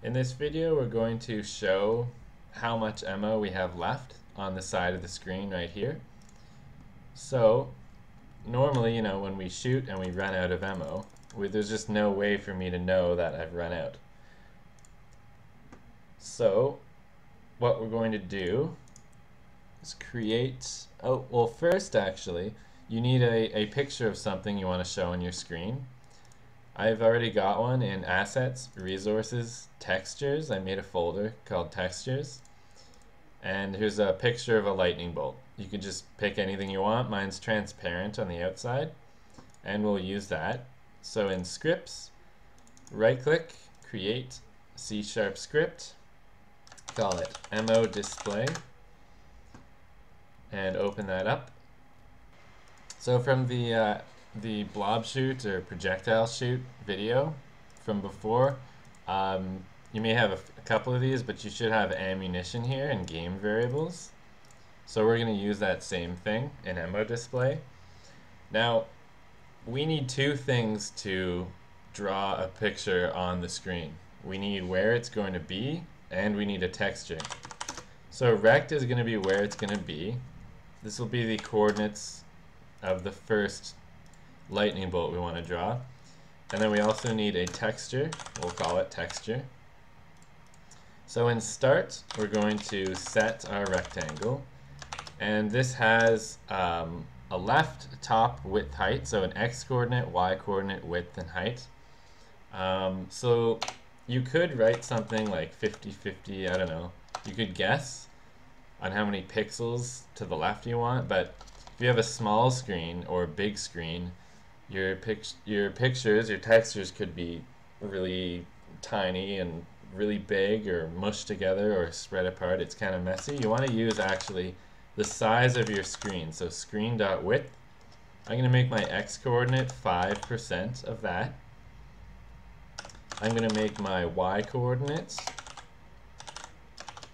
In this video we're going to show how much ammo we have left on the side of the screen right here. So normally, you know, when we shoot and we run out of ammo, we, there's just no way for me to know that I've run out. So what we're going to do is create, oh, well first actually, you need a, a picture of something you want to show on your screen. I've already got one in Assets, Resources, Textures. I made a folder called Textures. And here's a picture of a lightning bolt. You can just pick anything you want. Mine's transparent on the outside. And we'll use that. So in Scripts, right click, Create C Sharp script. Call it Ammo Display. And open that up. So from the uh, the blob shoot or projectile shoot video from before. Um, you may have a, couple of these, but you should have ammunition here and game variables. So we're going to use that same thing in ammo display. Now, we need two things to draw a picture on the screen. We need where it's going to be, and we need a texture. So rect is going to be where it's going to be. This will be the coordinates of the first lightning bolt we want to draw. And then we also need a texture. We'll call it texture. So in start, we're going to set our rectangle. And this has um, a left, top, width, height. So an x coordinate, y coordinate, width, and height. Um, so you could write something like 50, 50, I don't know. You could guess on how many pixels to the left you want, but if you have a small screen or a big screen, your pic your pictures, your textures could be really tiny and really big or mushed together or spread apart. It's kind of messy. You want to use actually the size of your screen. So screen.width. I'm going to make my x coordinate 5% of that. I'm going to make my y coordinates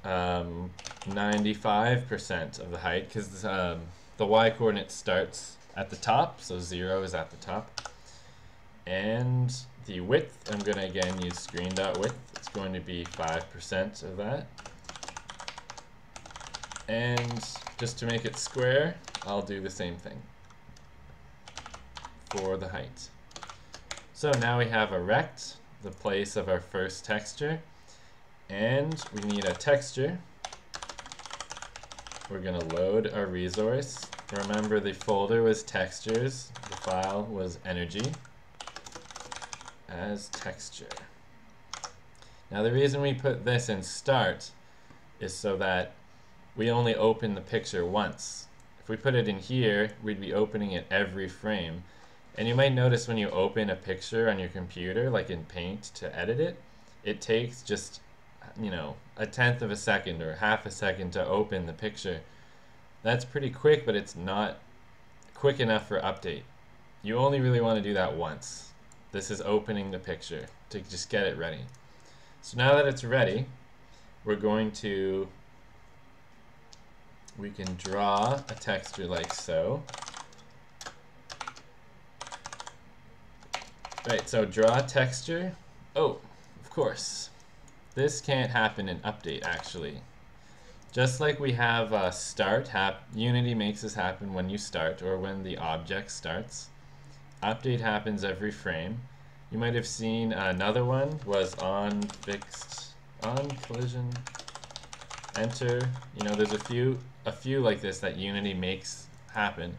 95% um, of the height because um, the y coordinate starts at the top, so 0 is at the top. And the width, I'm going to again use screen.width. It's going to be 5% of that. And just to make it square, I'll do the same thing for the height. So now we have a rect, the place of our first texture, and we need a texture. We're going to load our resource Remember the folder was textures, the file was energy as texture. Now the reason we put this in start is so that we only open the picture once. If we put it in here, we'd be opening it every frame. And you might notice when you open a picture on your computer, like in Paint, to edit it, it takes just, you know, a tenth of a second or half a second to open the picture. That's pretty quick, but it's not quick enough for update. You only really want to do that once. This is opening the picture to just get it ready. So now that it's ready, we're going to, we can draw a texture like so. Right, so draw texture. Oh, of course. This can't happen in update actually. Just like we have uh, start, hap Unity makes this happen when you start or when the object starts. Update happens every frame. You might have seen another one was on fixed, on collision, enter. You know, there's a few, a few like this that Unity makes happen.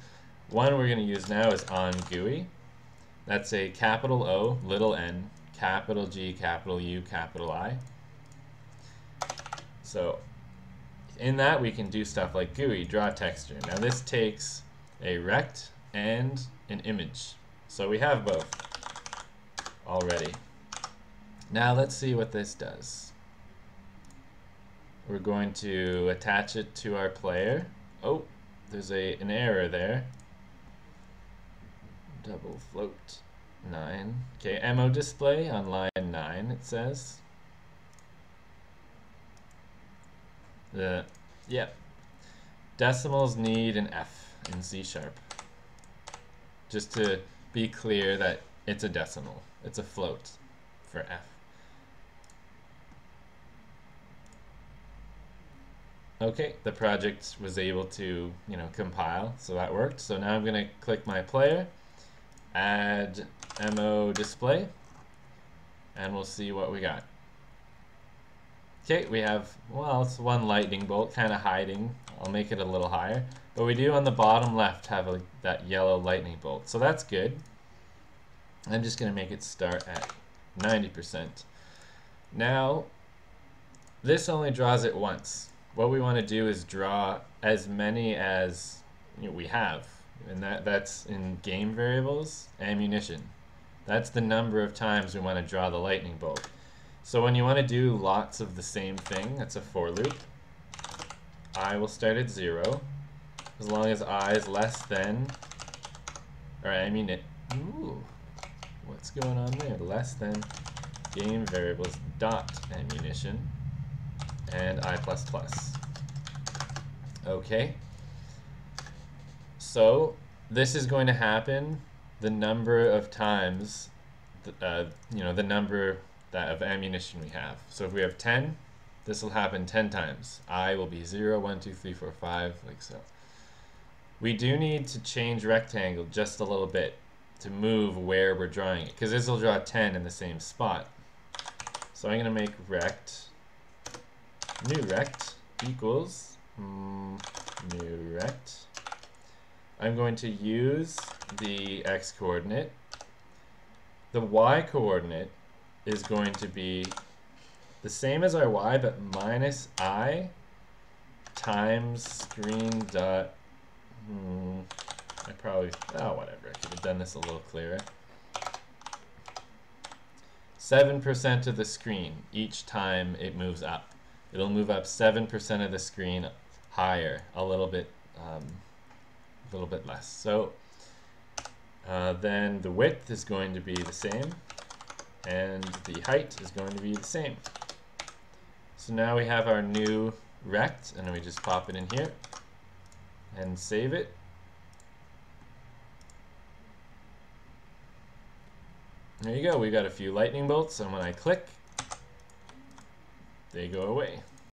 One we're going to use now is on GUI. That's a capital O, little n, capital G, capital U, capital I. So in that we can do stuff like GUI, draw texture. Now this takes a rect and an image. So we have both already. Now let's see what this does. We're going to attach it to our player. Oh, there's a an error there. Double float 9. Okay, ammo display on line 9 it says. The, yeah. Decimals need an F in C sharp. Just to be clear that it's a decimal. It's a float for F. Okay, the project was able to, you know, compile, so that worked. So now I'm going to click my player, add Ammo display, and we'll see what we got. Okay, we have, well, it's one lightning bolt kind of hiding. I'll make it a little higher. But we do on the bottom left have a, that yellow lightning bolt, so that's good. I'm just going to make it start at 90%. Now, this only draws it once. What we want to do is draw as many as you know, we have, and that, that's in game variables, ammunition. That's the number of times we want to draw the lightning bolt. So when you want to do lots of the same thing, that's a for loop. I will start at zero, as long as I is less than, or I mean it, ooh, what's going on there? Less than game variables dot ammunition and i plus plus. Okay. So this is going to happen the number of times, uh, you know, the number that of ammunition we have. So if we have 10, this will happen 10 times. I will be 0, 1, 2, 3, 4, 5, like so. We do need to change rectangle just a little bit to move where we're drawing it, because this will draw 10 in the same spot. So I'm going to make rect, new rect equals mm, new rect. I'm going to use the x coordinate. The y coordinate is going to be the same as our y, but minus i times screen dot, hmm, I probably, oh, whatever. I could have done this a little clearer. 7% of the screen each time it moves up. It'll move up 7% of the screen higher, a little bit, um, a little bit less. So uh, then the width is going to be the same, and the height is going to be the same. So now we have our new rect, and then we just pop it in here and save it. There you go, we got a few lightning bolts, and when I click, they go away.